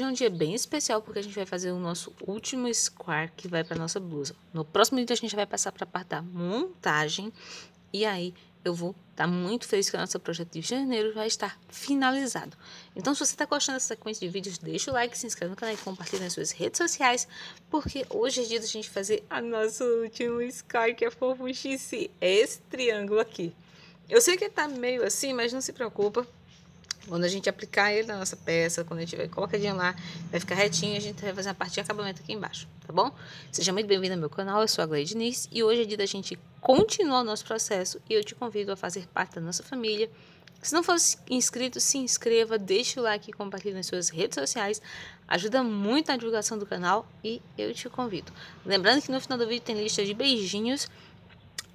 Hoje é um dia bem especial porque a gente vai fazer o nosso último square que vai para nossa blusa. No próximo vídeo a gente vai passar para a parte da montagem e aí eu vou estar tá muito feliz que o nosso projeto de janeiro vai estar finalizado. Então se você está gostando dessa sequência de vídeos, deixa o like, se inscreve no canal e compartilha nas suas redes sociais porque hoje é dia da gente fazer a nossa última square que é fofuxice, esse triângulo aqui. Eu sei que está meio assim, mas não se preocupa quando a gente aplicar ele na nossa peça, quando a gente vai colocadinho lá, vai ficar retinho a gente vai fazer a parte de acabamento aqui embaixo, tá bom? Seja muito bem-vindo ao meu canal, eu sou a Gleide e hoje é dia da gente continuar o nosso processo e eu te convido a fazer parte da nossa família. Se não for inscrito, se inscreva, deixe o like e compartilhe nas suas redes sociais. Ajuda muito na divulgação do canal e eu te convido. Lembrando que no final do vídeo tem lista de beijinhos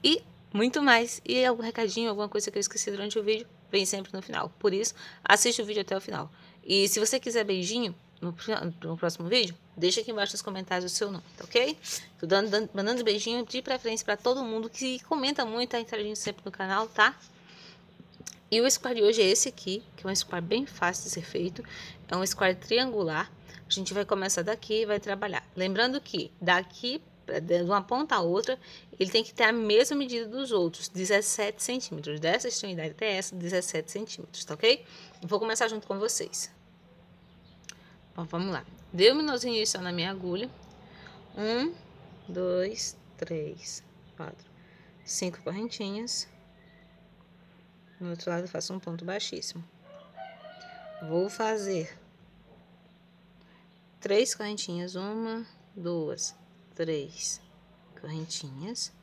e muito mais. E algum recadinho, alguma coisa que eu esqueci durante o vídeo, vem sempre no final. Por isso, assiste o vídeo até o final. E se você quiser beijinho no, no próximo vídeo, deixa aqui embaixo nos comentários o seu nome, tá ok? Tô dando, dando, mandando beijinho de preferência para todo mundo que comenta muito, tá interagindo sempre no canal, tá? E o square de hoje é esse aqui, que é um square bem fácil de ser feito. É um square triangular. A gente vai começar daqui e vai trabalhar. Lembrando que daqui de uma ponta a outra, ele tem que ter a mesma medida dos outros, 17 centímetros. Dessa extremidade até essa, 17 centímetros, tá ok? vou começar junto com vocês. Bom, vamos lá. Dei o um nozinho inicial na minha agulha. Um, dois, três, quatro, cinco correntinhas. No outro lado, faço um ponto baixíssimo. Vou fazer três correntinhas. Uma, duas, três correntinhas.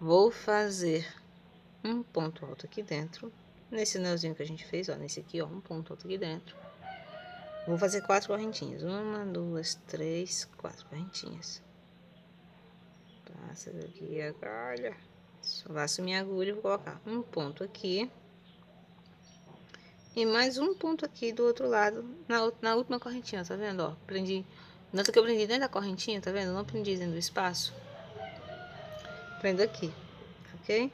Vou fazer um ponto alto aqui dentro. Nesse anelzinho que a gente fez, ó, nesse aqui, ó, um ponto alto aqui dentro. Vou fazer quatro correntinhas. Uma, duas, três, quatro correntinhas. Passa aqui a agulha. Laço minha agulha e vou colocar um ponto aqui. E mais um ponto aqui do outro lado, na, na última correntinha, tá vendo, ó? Prendi Nota que eu prendi dentro da correntinha, tá vendo? não prendi dentro do espaço. Prendo aqui, ok?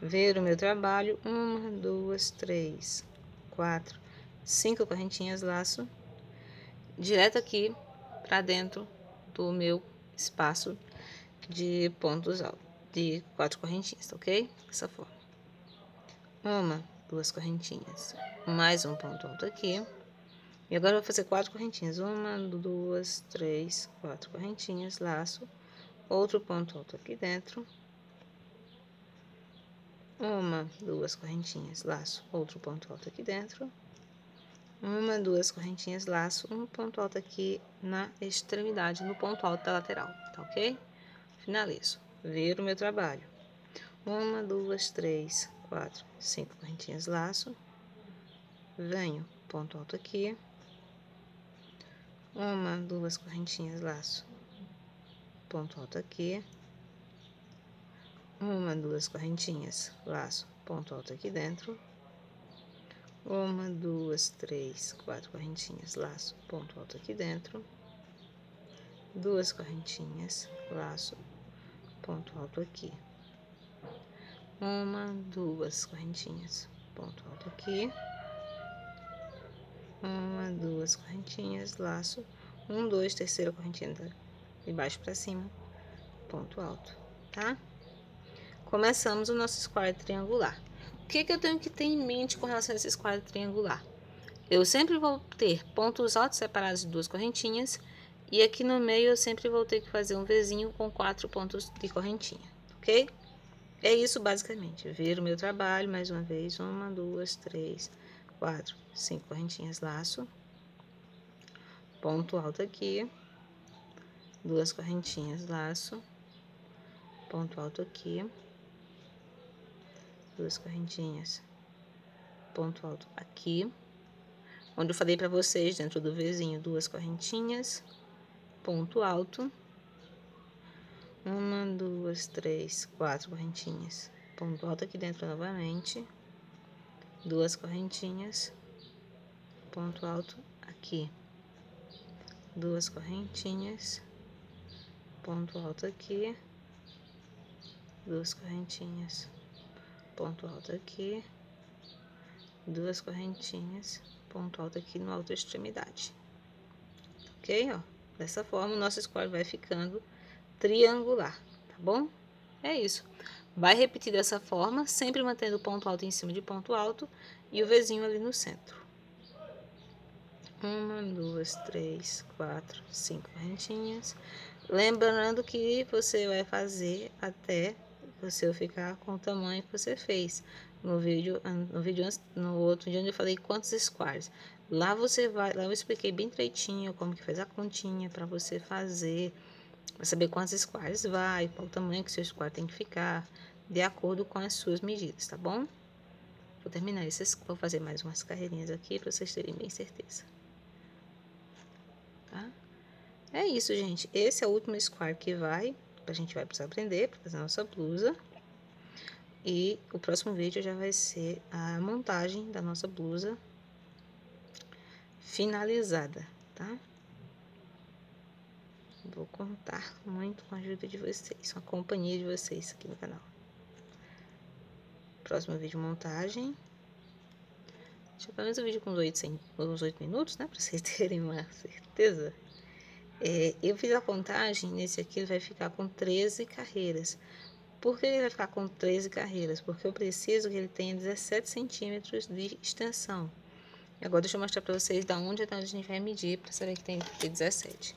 Ver o meu trabalho. Uma, duas, três, quatro, cinco correntinhas, laço. Direto aqui pra dentro do meu espaço de pontos altos. De quatro correntinhas, tá ok? Dessa forma. Uma, duas correntinhas. Mais um ponto alto aqui. E agora eu vou fazer quatro correntinhas. Uma, duas, três, quatro correntinhas, laço. Outro ponto alto aqui dentro. Uma, duas correntinhas, laço. Outro ponto alto aqui dentro. Uma, duas correntinhas, laço. Um ponto alto aqui na extremidade, no ponto alto da lateral, tá ok? Finalizo. Viro o meu trabalho. Uma, duas, três, quatro, cinco correntinhas, laço. Venho, ponto alto aqui uma, duas correntinhas, laço, ponto alto aqui, uma, duas correntinhas, laço, ponto alto aqui dentro, uma, duas, três, quatro correntinhas, laço, ponto alto aqui dentro, duas correntinhas, laço, ponto alto aqui, uma, duas correntinhas, ponto alto aqui, uma, duas correntinhas, laço, um, dois, terceira correntinha de baixo para cima, ponto alto, tá? Começamos o nosso square triangular. O que, que eu tenho que ter em mente com relação a esse square triangular? Eu sempre vou ter pontos altos separados de duas correntinhas e aqui no meio eu sempre vou ter que fazer um Vzinho com quatro pontos de correntinha, ok? É isso basicamente. Ver o meu trabalho mais uma vez. Uma, duas, três, quatro, cinco correntinhas, laço, ponto alto aqui, duas correntinhas, laço, ponto alto aqui, duas correntinhas, ponto alto aqui, onde eu falei para vocês, dentro do Vzinho, duas correntinhas, ponto alto, uma, duas, três, quatro correntinhas, ponto alto aqui dentro novamente, duas correntinhas, ponto alto aqui, duas correntinhas, ponto alto aqui, duas correntinhas, ponto alto aqui, duas correntinhas, ponto alto aqui no alta extremidade. Ok, ó? Dessa forma, o nosso score vai ficando triangular, tá bom? É isso. Vai repetir dessa forma, sempre mantendo o ponto alto em cima de ponto alto e o Vzinho ali no centro. Uma, duas, três, quatro, cinco correntinhas. Lembrando que você vai fazer até você ficar com o tamanho que você fez no vídeo, no vídeo no outro dia onde eu falei quantos squares. Lá você vai, lá eu expliquei bem direitinho como que faz a continha para você fazer, para saber quantos squares vai, qual o tamanho que seu square tem que ficar, de acordo com as suas medidas, tá bom? Vou terminar esses, vou fazer mais umas carreirinhas aqui para vocês terem bem certeza. Tá? É isso, gente. Esse é o último square que vai, a gente vai precisar aprender para fazer a nossa blusa. E o próximo vídeo já vai ser a montagem da nossa blusa finalizada, tá? Vou contar muito com a ajuda de vocês, com a companhia de vocês aqui no canal. Próximo vídeo, montagem. Deixa pelo menos o vídeo com uns 8, uns 8 minutos, né? Pra vocês terem uma certeza. É, eu fiz a contagem, nesse aqui ele vai ficar com 13 carreiras. Por que ele vai ficar com 13 carreiras? Porque eu preciso que ele tenha 17 centímetros de extensão. Agora deixa eu mostrar para vocês da onde até onde a gente vai medir para saber que tem que ter 17.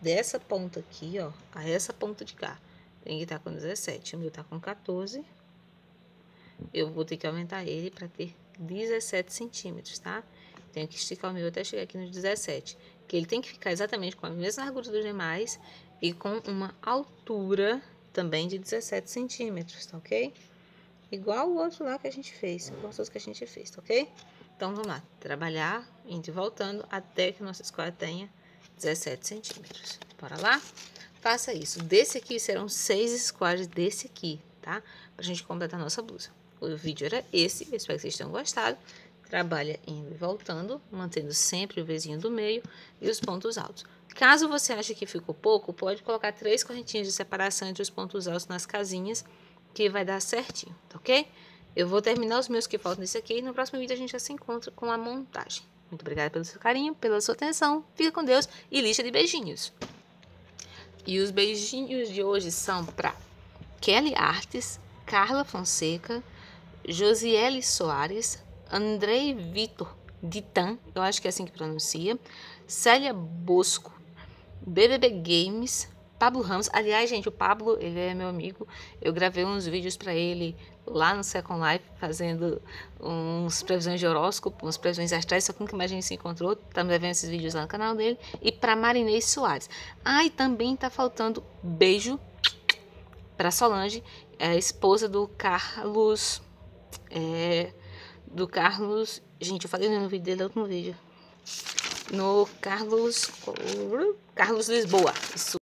Dessa ponta aqui, ó, a essa ponta de cá, tem que estar tá com 17. O meu tá com 14. Eu vou ter que aumentar ele para ter 17 centímetros, tá? Tenho que esticar o meu até chegar aqui nos 17. Que ele tem que ficar exatamente com a mesma largura dos demais e com uma altura também de 17 centímetros, tá ok? Igual o outro lá que a gente fez, igual os que a gente fez, tá ok? Então, vamos lá, trabalhar, indo e voltando, até que nosso square tenha 17 centímetros. Bora lá? Faça isso. Desse aqui serão seis squares desse aqui, tá? Pra gente completar a nossa blusa. O vídeo era esse, espero que vocês tenham gostado. Trabalha indo e voltando, mantendo sempre o vizinho do meio e os pontos altos. Caso você ache que ficou pouco, pode colocar três correntinhas de separação entre os pontos altos nas casinhas, que vai dar certinho, tá ok? Eu vou terminar os meus que faltam nesse aqui e no próximo vídeo a gente já se encontra com a montagem. Muito obrigada pelo seu carinho, pela sua atenção, fica com Deus e lista de beijinhos. E os beijinhos de hoje são para Kelly Artes, Carla Fonseca, Josiele Soares, Andrei Vitor Ditan, eu acho que é assim que pronuncia, Célia Bosco, BBB Games, Pablo Ramos. Aliás, gente, o Pablo, ele é meu amigo. Eu gravei uns vídeos para ele lá no Second Life, fazendo uns previsões de horóscopo, umas previsões astrais, só que nunca mais a gente se encontrou. Estamos vendo esses vídeos lá no canal dele. E para Marinês Soares. Ah, e também tá faltando beijo para Solange, é esposa do Carlos. É, do Carlos. Gente, eu falei no vídeo dele no último vídeo no Carlos Carlos Lisboa. Isso.